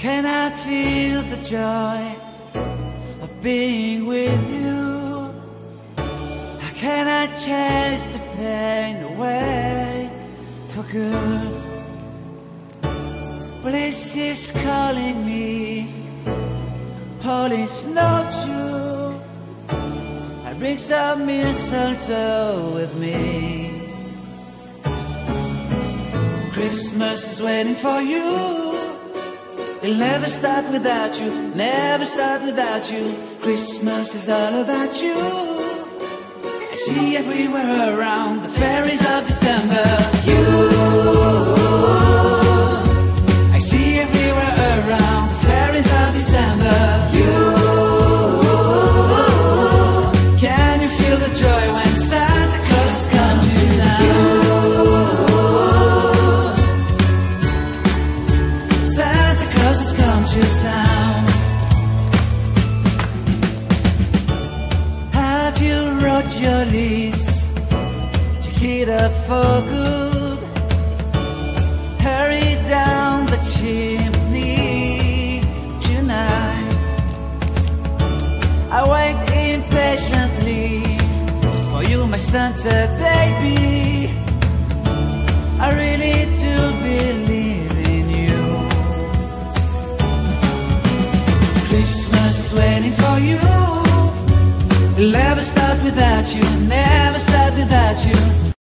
can I feel the joy of being with you? How can I chase the pain away for good? Bliss is calling me, not true. I bring some mistletoe with me. Christmas is waiting for you. It'll never start without you, never start without you. Christmas is all about you. I see everywhere To town. Have you wrote your list? Chiquita for good. Hurry down the chimney tonight. I wait impatiently for you, my Santa baby. Is waiting for you. It'll never start without you, never start without you.